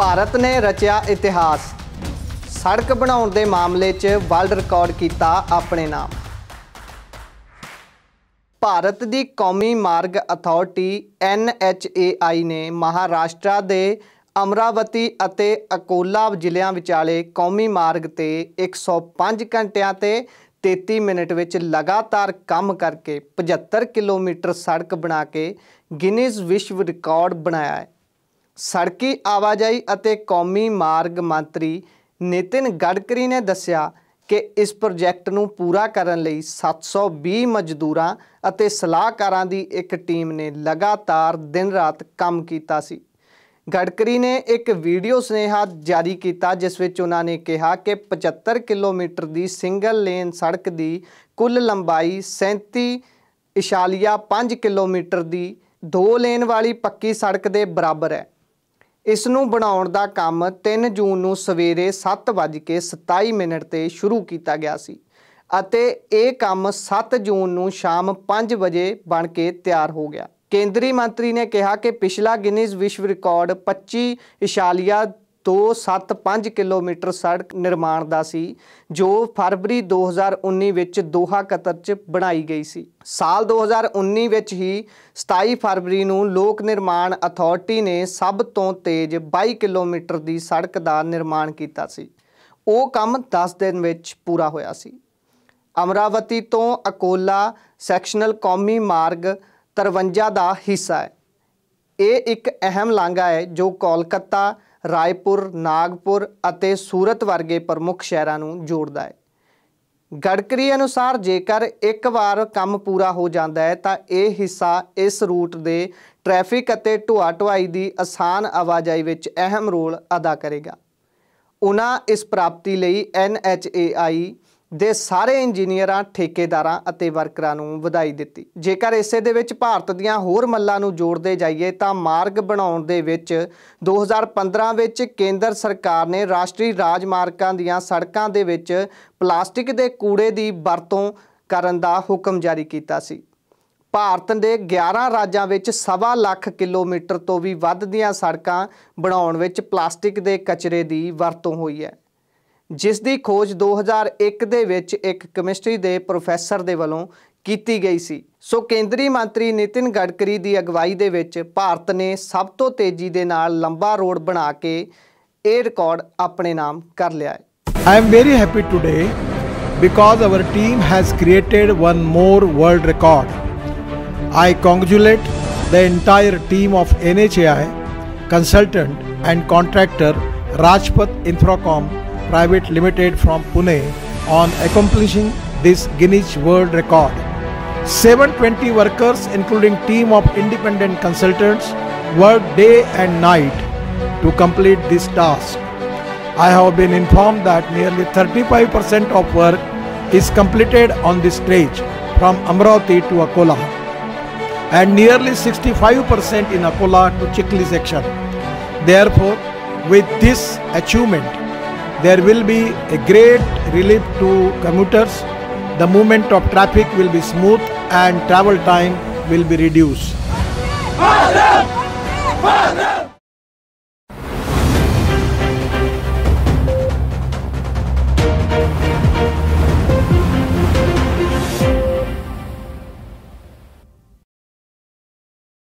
ਭਾਰਤ ਨੇ ਰਚਿਆ ਇਤਿਹਾਸ। ਸੜਕ ਬਣਾਉਣ ਦੇ ਮਾਮਲੇ 'ਚ ਵਰਲਡ ਰਿਕਾਰਡ ਕੀਤਾ ਆਪਣੇ ਨਾਮ। ਭਾਰਤ ਦੀ ਕੌਮੀ ਮਾਰਗ ਅਥਾਰਟੀ NHAI ਨੇ ਮਹਾਰਾਸ਼ਟਰ ਦੇ ਅਮਰਾਵਤੀ ਅਤੇ ਅਕੋਲਾ ਜ਼ਿਲ੍ਹਿਆਂ ਵਿਚਾਲੇ ਕੌਮੀ ਮਾਰਗ ਤੇ 105 ਘੰਟਿਆਂ ਤੇ 33 ਮਿੰਟ ਵਿੱਚ ਲਗਾਤਾਰ ਕੰਮ ਕਰਕੇ 75 ਕਿਲੋਮੀਟਰ ਸੜਕ ਬਣਾ ਕੇ ਗਿਨੀਜ਼ ਵਿਸ਼ਵ ਰਿਕਾਰਡ ਬਣਾਇਆ ਹੈ। ਸੜਕੀ ਆਵਾਜਾਈ ਅਤੇ ਕੌਮੀ ਮਾਰਗ ਮੰਤਰੀ ਨਿਤਿਨ ਗਡਕਰੀ ਨੇ ਦੱਸਿਆ ਕਿ ਇਸ ਪ੍ਰੋਜੈਕਟ ਨੂੰ ਪੂਰਾ ਕਰਨ ਲਈ 720 ਮਜ਼ਦੂਰਾਂ ਅਤੇ ਸਲਾਹਕਾਰਾਂ ਦੀ ਇੱਕ ਟੀਮ ਨੇ ਲਗਾਤਾਰ ਦਿਨ-ਰਾਤ ਕੰਮ ਕੀਤਾ ਸੀ। ਗਡਕਰੀ ਨੇ ਇੱਕ ਵੀਡੀਓ ਸੁਨੇਹਾ ਜਾਰੀ ਕੀਤਾ, ਜਿਸ ਵਿੱਚ ਉਹਨਾਂ ਨੇ ਕਿਹਾ ਕਿ 75 ਕਿਲੋਮੀਟਰ ਦੀ ਸਿੰਗਲ ਲੇਨ ਸੜਕ ਦੀ ਕੁੱਲ ਲੰਬਾਈ 37.5 ਕਿਲੋਮੀਟਰ ਦੀ ਦੋ ਲੇਨ ਵਾਲੀ ਪੱਕੀ ਸੜਕ ਦੇ ਬਰਾਬਰ ਹੈ। ਇਸ ਨੂੰ ਬਣਾਉਣ ਦਾ ਕੰਮ 3 ਜੂਨ ਨੂੰ ਸਵੇਰੇ 7:27 ਮਿੰਟ ਤੇ ਸ਼ੁਰੂ ਕੀਤਾ ਗਿਆ ਸੀ ਅਤੇ ਇਹ ਕੰਮ 7 ਜੂਨ ਨੂੰ ਸ਼ਾਮ 5 ਵਜੇ ਬਣ ਕੇ ਤਿਆਰ ਹੋ ਗਿਆ। ਕੇਂਦਰੀ ਮੰਤਰੀ ਨੇ ਕਿਹਾ ਕਿ ਪਿਛਲਾ ਗਿਨੀਜ਼ ਵਿਸ਼ਵ ਰਿਕਾਰਡ ਤੋਂ 25.275 ਕਿਲੋਮੀਟਰ ਸੜਕ ਨਿਰਮਾਣ ਦਾ ਸੀ, ਜੋ ਫਰਵਰੀ 2019 ਵਿੱਚ ਦੋਹਾ ਕਤਰ 'ਚ ਬਣਾਈ ਗਈ ਸੀ। ਸਾਲ 2019 ਵਿੱਚ ਹੀ 27 ਫਰਵਰੀ ਨੂੰ ਲੋਕ ਨਿਰਮਾਣ ਅਥਾਰਟੀ ਨੇ ਸਭ ਤੋਂ ਤੇਜ਼ 22 ਕਿਲੋਮੀਟਰ ਦੀ ਸੜਕ ਦਾ ਨਿਰਮਾਣ ਕੀਤਾ ਸੀ। ਉਹ ਕੰਮ 10 ਦਿਨ ਵਿੱਚ ਪੂਰਾ ਹੋਇਆ ਸੀ। ਅਮਰਾਵਤੀ ਤੋਂ ਅਕੋਲਾ ਸੈਕਸ਼ਨਲ ਕੌਮੀ ਮਾਰਗ 53 ਦਾ ਹਿੱਸਾ ਹੈ। ਇਹ ਇੱਕ ਅਹਿਮ ਲਾਂਘਾ ਹੈ ਜੋ ਕੋਲਕਾਤਾ ਰਾਏਪੁਰ, ਨਾਗਪੁਰ ਅਤੇ ਸੂਰਤ ਵਰਗੇ ਪ੍ਰਮੁੱਖ ਸ਼ਹਿਰਾਂ ਨੂੰ ਜੋੜਦਾ ਹੈ। ਗਡਕਰੀ ਅਨੁਸਾਰ ਜੇਕਰ ਇੱਕ ਵਾਰ ਕੰਮ ਪੂਰਾ ਹੋ ਜਾਂਦਾ ਹੈ, ਤਾਂ ਇਹ ਹਿੱਸਾ ਇਸ ਰੂਟ ਦੇ ਟ੍ਰੈਫਿਕ ਅਤੇ ਢੁਆ ਢੁਆਈ ਦੀ ਆਸਾਨ ਆਵਾਜਾਈ ਵਿੱਚ ਅਹਿਮ ਰੋਲ ਅਦਾ ਕਰੇਗਾ। ਉਹਨਾਂ ਇਸ ਪ੍ਰਾਪਤੀ ਲਈ NHAI ਦੇ ਸਾਰੇ ਇੰਜੀਨੀਅਰਾਂ, ਠੇਕੇਦਾਰਾਂ ਅਤੇ ਵਰਕਰਾਂ ਨੂੰ ਵਧਾਈ ਦਿੱਤੀ। ਜੇਕਰ ਇਸੇ ਦੇ ਵਿੱਚ ਭਾਰਤ ਦੀਆਂ ਹੋਰ ਮੱਲਾਂ ਨੂੰ ਜੋੜਦੇ ਜਾਈਏ, ਤਾਂ ਮਾਰਗ ਬਣਾਉਣ ਦੇ ਵਿੱਚ 2015 ਵਿੱਚ ਕੇਂਦਰ ਸਰਕਾਰ ਨੇ ਰਾਸ਼ਟਰੀ ਰਾਜਮਾਰਗਾਂ ਦੀਆਂ ਸੜਕਾਂ ਦੇ ਵਿੱਚ ਪਲਾਸਟਿਕ ਦੇ ਕੂੜੇ ਦੀ ਵਰਤੋਂ ਕਰਨ ਦਾ ਹੁਕਮ ਜਾਰੀ ਕੀਤਾ ਸੀ। ਭਾਰਤ ਦੇ 11 ਰਾਜਾਂ ਵਿੱਚ ਸਵਾ ਲੱਖ ਕਿਲੋਮੀਟਰ ਤੋਂ ਵੀ ਵੱਧ ਦੀਆਂ ਸੜਕਾਂ ਬਣਾਉਣ ਵਿੱਚ ਪਲਾਸਟਿਕ ਦੇ ਕਚਰੇ ਦੀ ਵਰਤੋਂ ਹੋਈ ਹੈ। ਜਿਸ ਦੀ ਖੋਜ 2001 ਦੇ ਵਿੱਚ ਇੱਕ ਕੈਮਿਸਟਰੀ ਦੇ ਪ੍ਰੋਫੈਸਰ ਦੇ ਵੱਲੋਂ ਕੀਤੀ ਗਈ ਸੀ ਸੋ ਕੇਂਦਰੀ ਮੰਤਰੀ ਨਿਤਿਨ ਗਡਕਰੀ ਦੀ ਅਗਵਾਈ ਦੇ ਵਿੱਚ ਭਾਰਤ ਨੇ ਸਭ ਤੋਂ ਤੇਜ਼ੀ ਦੇ ਨਾਲ ਲੰਬਾ ਰੋਡ ਬਣਾ ਕੇ ਇਹ ਰਿਕਾਰਡ ਆਪਣੇ ਨਾਮ ਕਰ ਲਿਆ ਹੈ I am very happy today because our team has created one more world record. I congratulate the entire team of NHAI, consultant and contractor Rajpath Infracom Private Limited from Pune on accomplishing this Guinness World Record. 720 workers including team of independent consultants worked day and night to complete this task. I have been informed that nearly 35% of work is completed on this stage from Amravati to Akola and nearly 65% in Akola to Chikli section. Therefore, with this achievement, there will be a great relief to commuters. The movement of traffic will be smooth and travel time will be reduced.